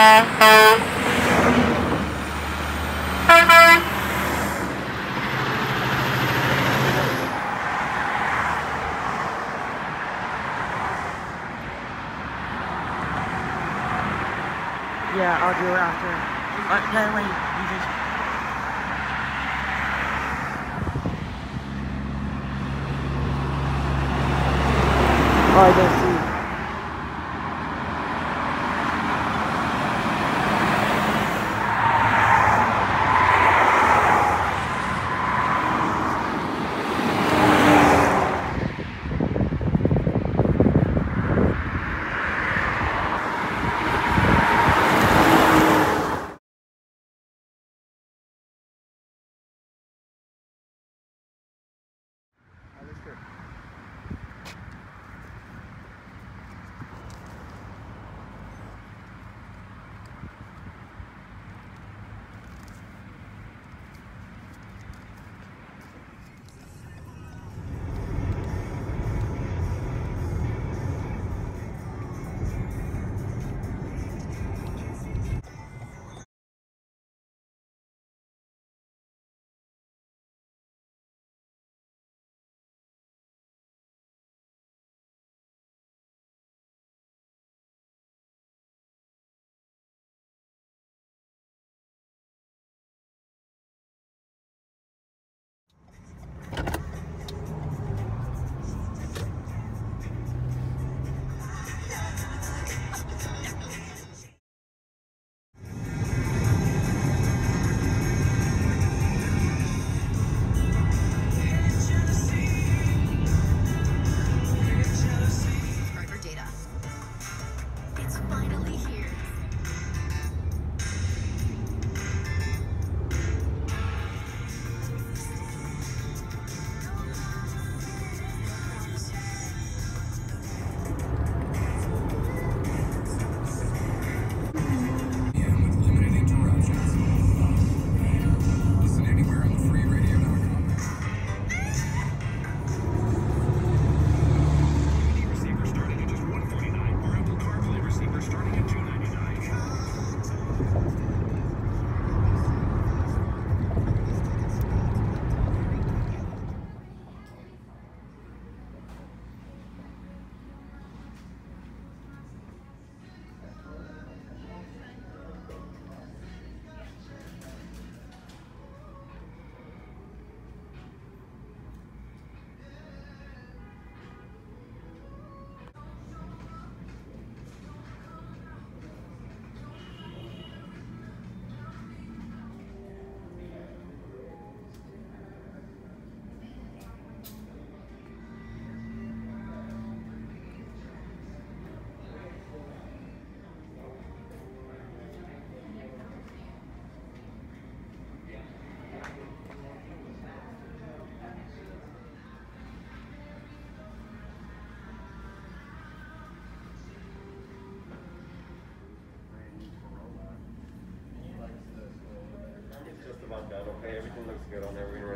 Yeah, I'll do it after. Uh, yeah, wait, you just. Oh, I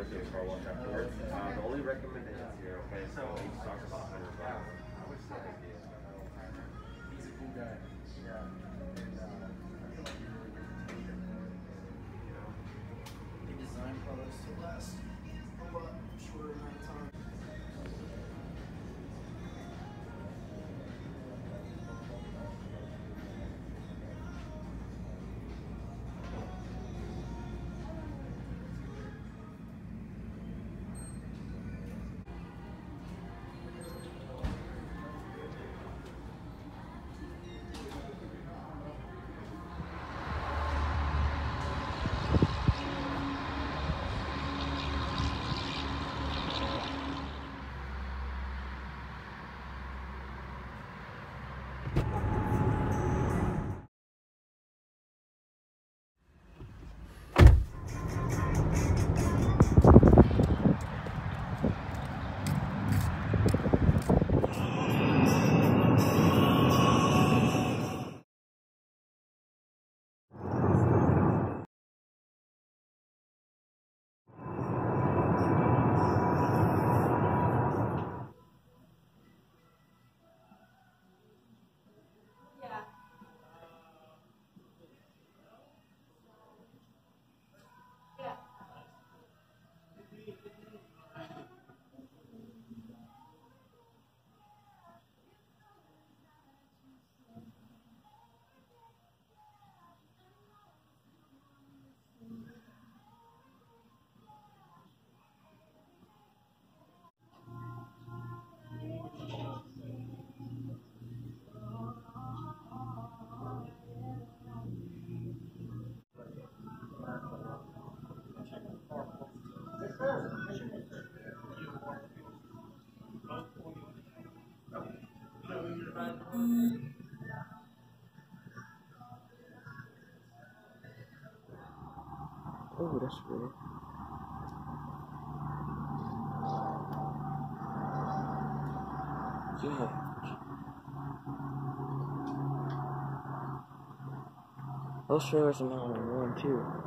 Thursdays for lunch afterwards. Uh, the only recommendation here, okay, so Oh, that's weird. Yeah. Those trailers are not on one too.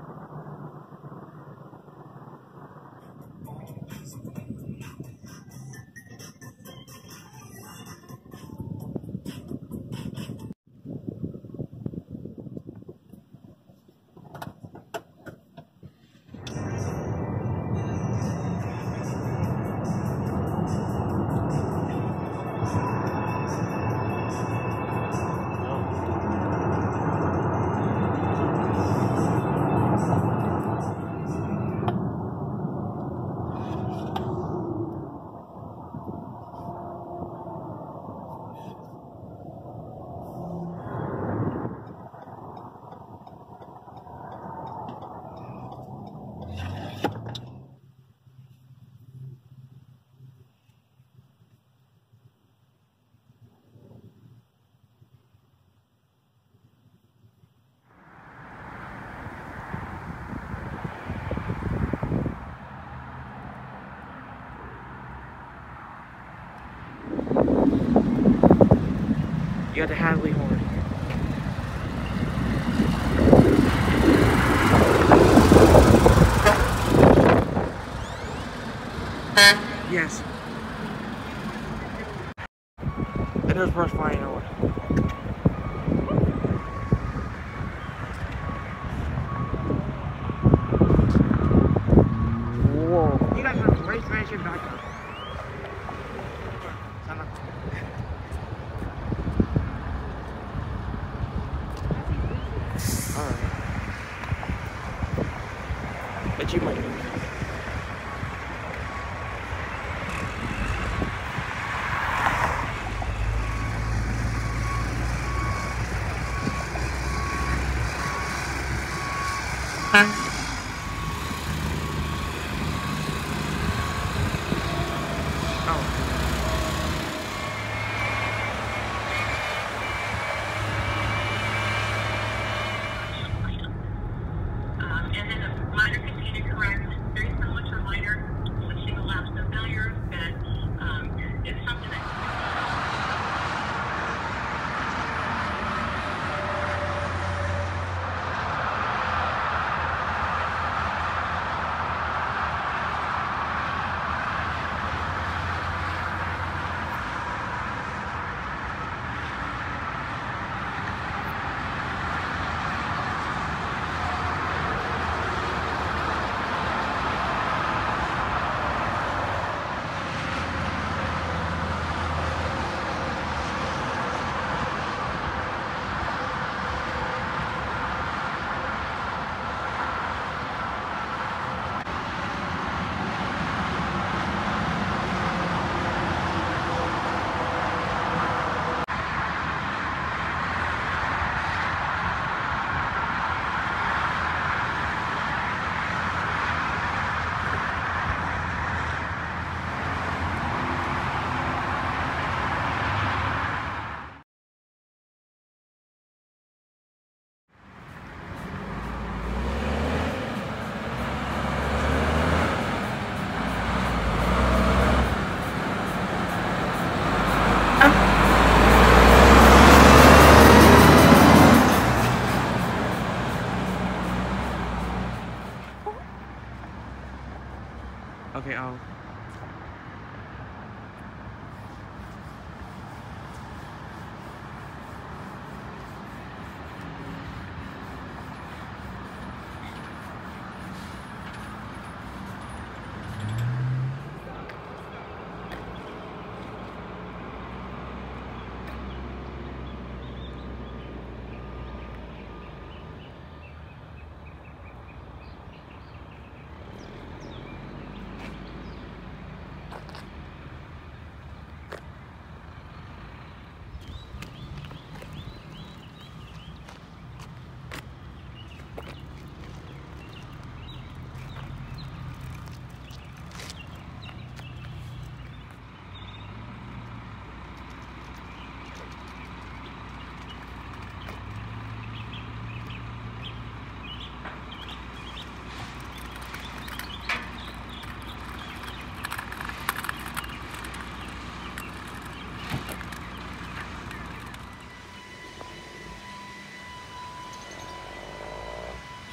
You got the Hadley horn. Yes.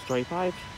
25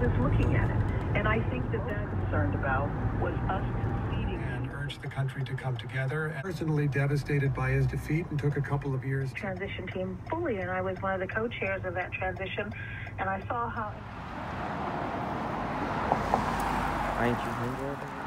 that the world is looking at it. And I think that that's concerned about was us conceding. and urged the country to come together. Personally devastated by his defeat and took a couple of years. Transition team fully, and I was one of the co-chairs of that transition, and I saw how. 1900?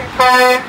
On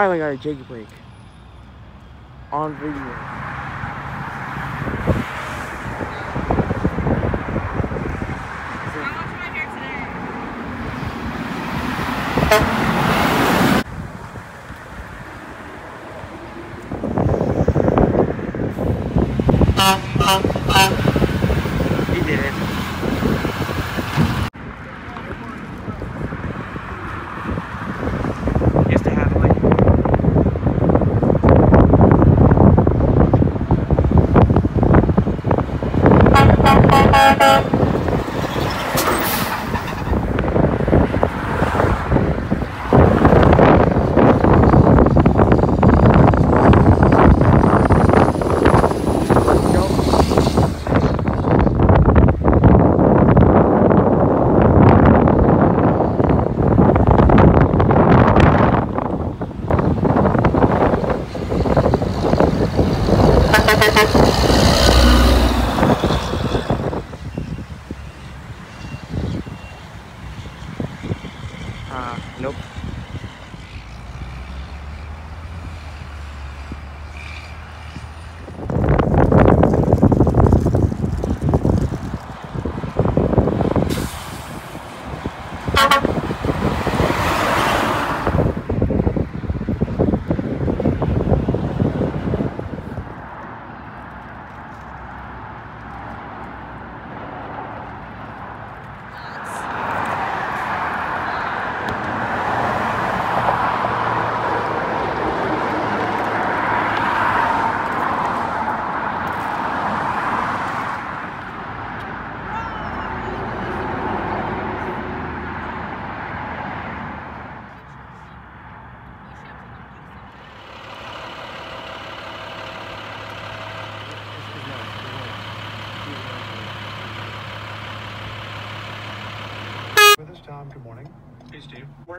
finally got a Jake brake on video. He did it. Just to have like Uh,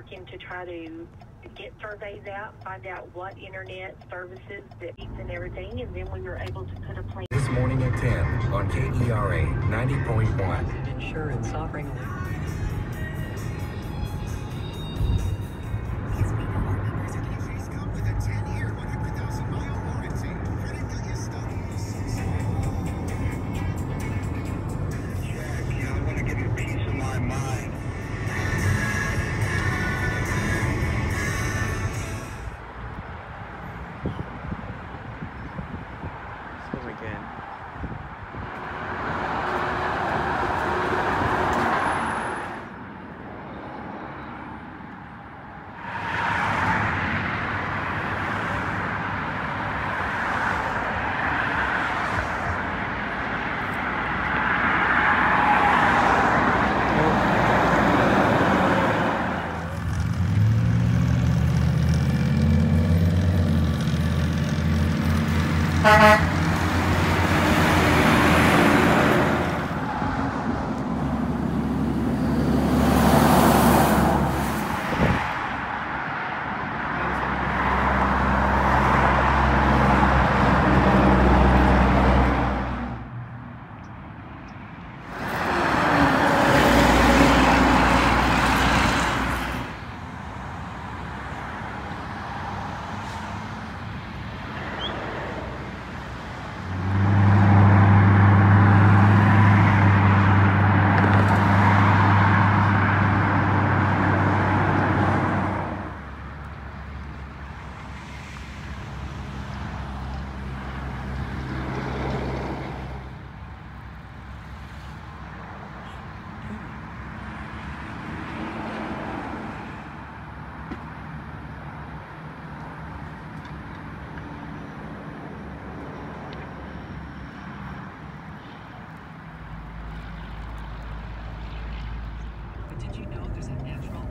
Working to try to get surveys out, find out what internet services that eats and everything, and then we were able to put a plan. This morning at 10 on KERA 90.1. Insurance offering Did you know there's a natural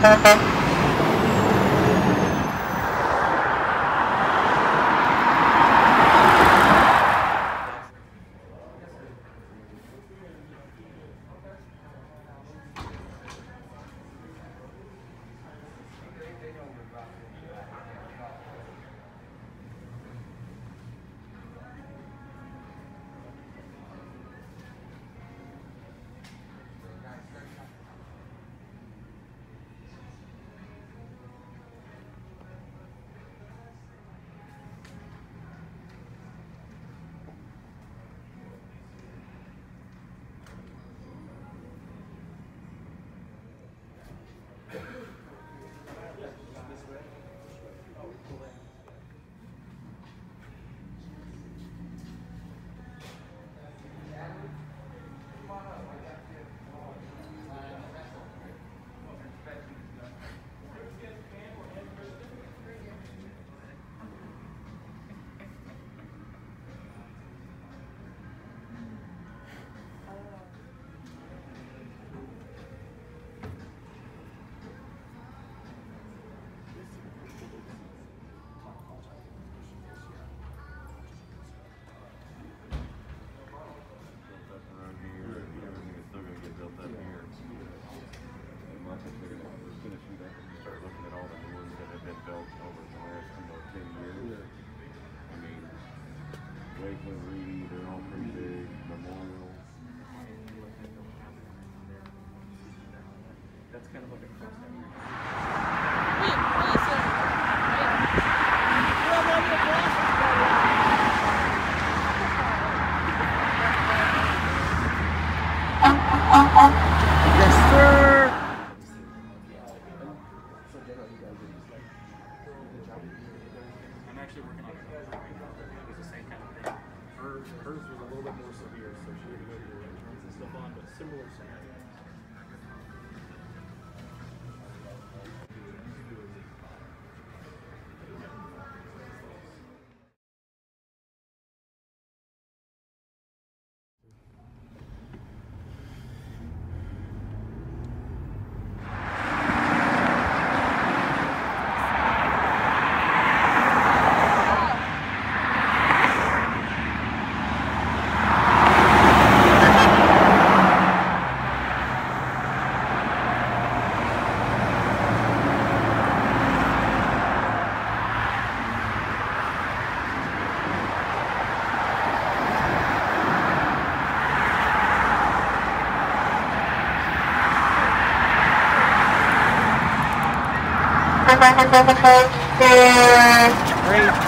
哈哈 kind of Yes, Great.